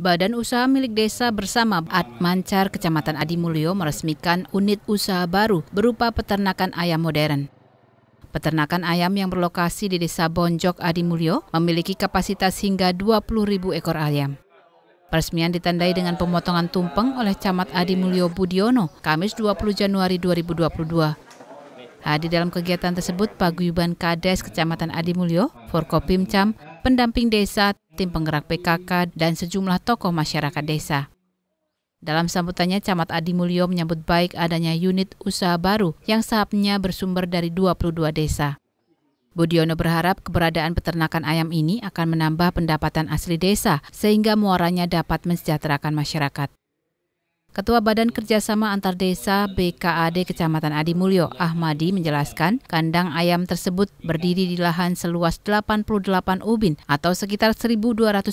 Badan Usaha Milik Desa bersama Admancar Kecamatan Adimulyo meresmikan unit usaha baru berupa peternakan ayam modern. Peternakan ayam yang berlokasi di Desa Bonjok Adimulyo memiliki kapasitas hingga 20.000 ekor ayam. Peresmian ditandai dengan pemotongan tumpeng oleh Camat Adimulyo Budiono, Kamis 20 Januari 2022. Hadir dalam kegiatan tersebut Paguyuban Kades Kecamatan Adimulyo, Forkopimcam, pendamping desa, tim penggerak PKK, dan sejumlah tokoh masyarakat desa. Dalam sambutannya, Camat Adi Mulyo menyambut baik adanya unit usaha baru yang sahapnya bersumber dari 22 desa. Budiono berharap keberadaan peternakan ayam ini akan menambah pendapatan asli desa sehingga muaranya dapat mensejahterakan masyarakat. Ketua Badan Kerjasama Antar Desa BKAD Kecamatan Adimulyo, Ahmadi menjelaskan kandang ayam tersebut berdiri di lahan seluas 88 ubin atau sekitar 1.232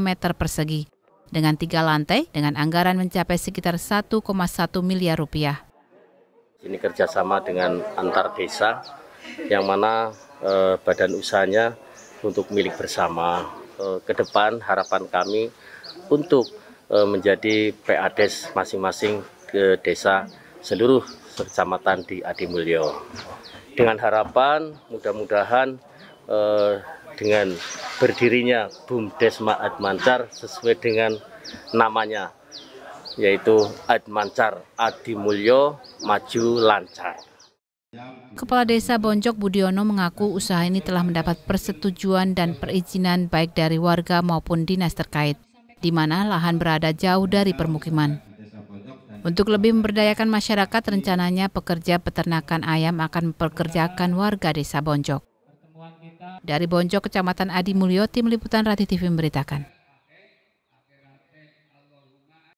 meter persegi. Dengan tiga lantai, dengan anggaran mencapai sekitar 1,1 miliar rupiah. Ini kerjasama dengan antar desa, yang mana eh, badan usahanya untuk milik bersama. Eh, ke depan harapan kami untuk menjadi PADES masing-masing ke desa seluruh kecamatan di Adimulyo. Dengan harapan mudah-mudahan eh, dengan berdirinya BUMDes Admancar sesuai dengan namanya yaitu Admancar Adimulyo Maju Lancar. Kepala Desa Bonjok Budiono mengaku usaha ini telah mendapat persetujuan dan perizinan baik dari warga maupun dinas terkait di mana lahan berada jauh dari permukiman. Untuk lebih memberdayakan masyarakat, rencananya pekerja peternakan ayam akan mempekerjakan warga desa Bonjok. Dari Bonjok, Kecamatan Adi Mulyo, Tim Liputan Rati TV memberitakan.